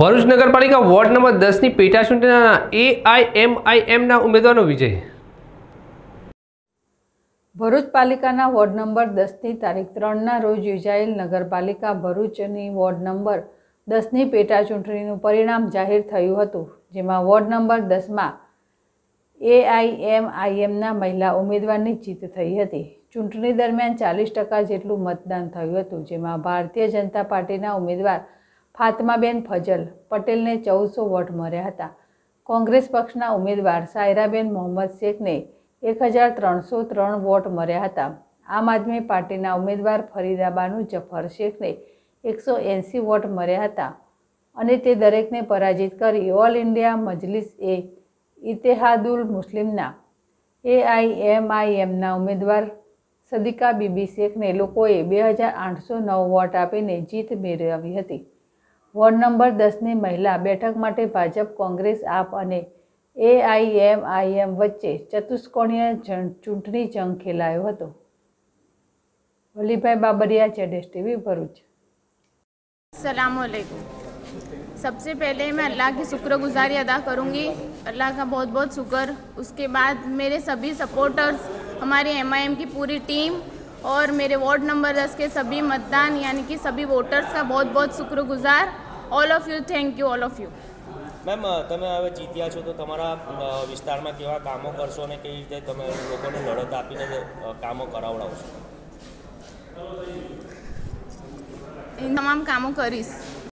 ભરૂચ નગરપાલિકા ward number દસની પેટા ચૂંટણીના એઆઈએમઆઈએમના ઉમેદવારનો વિજય. ભરૂચ પાલિકાના વોર્ડ નંબર દસની તારીખ ત્રણના રોજ યોજાયેલ નગરપાલિકા ભરૂચની વોર્ડ નંબર દસની પેટા ચૂંટણીનું પરિણામ જાહેર થયું હતું, જેમાં વોર્ડ નંબર દસમાં એઆઈએમઆઈએમના મહિલા ઉમેદવારની જીત થઈ હતી. ચૂંટણી દરમિયાન ચાલીસ ટકા જેટલું મતદાન થયું હતું, જેમાં ભારતીય જનતા પાર્ટીના ઉમેદવાર ફાતમાબેન ફજલ પટેલને ચૌદસો વોટ મળ્યા હતા. કોંગ્રેસ પક્ષના ઉમેદવાર સાયરાબેન મોહમ્મદ શેખને એક હજાર ત્રણસો ત્રણ વોટ મળ્યા હતા. આમ આદમી પાર્ટીના ઉમેદવાર ફરીદાબાનુ જફર શેખને એકસો એંસી વોટ મળ્યા હતા અને તે દરેકને પરાજિત કરી ઓલ ઇન્ડિયા મજલિસ એ ઇતેહાદુલ મુસ્લિમના એઆઈએમઆઈએમના ઉમેદવાર સદિકા બીબી શેખને લોકોએ બે હજાર આઠસો નવ વોટ આપીને જીત મેળવી હતી. વોર્ડ નંબર દસની મહિલા બેઠક માટે ભાજપ કોંગ્રેસ આપ અને એઆઈએમઆઈએમ વચ્ચે ચતુષ્કોણીય જં- ચૂંટણી જંગ ખેલાયો હતો વલીભાઈ બાબરિયા જેડેશ ટીવી ભરૂચ सलामकुम सबसे पहले मैं अल्लाह की शुक्रगुजारी अदा करूंगी अल्लाह का बहुत बहुत शुक्र उसके बाद मेरे सभी सपोर्टर्स हमारी एमआईएम की पूरी टीम और मेरे वार्ड नंबर दस के सभी मतदान यानी कि सभी वोटर्स का बहुत बहुत शुक्रगुजार all of you thank you all of you ma'am તમે હવે જીત્યા છો તો તમારા વિસ્તારમાં કેવા કામો કરશો અને કેવી રીતે તમે લોકોને લડત આપીને કામો કરાવડાવશો? એ તમામ કામો કરીશ.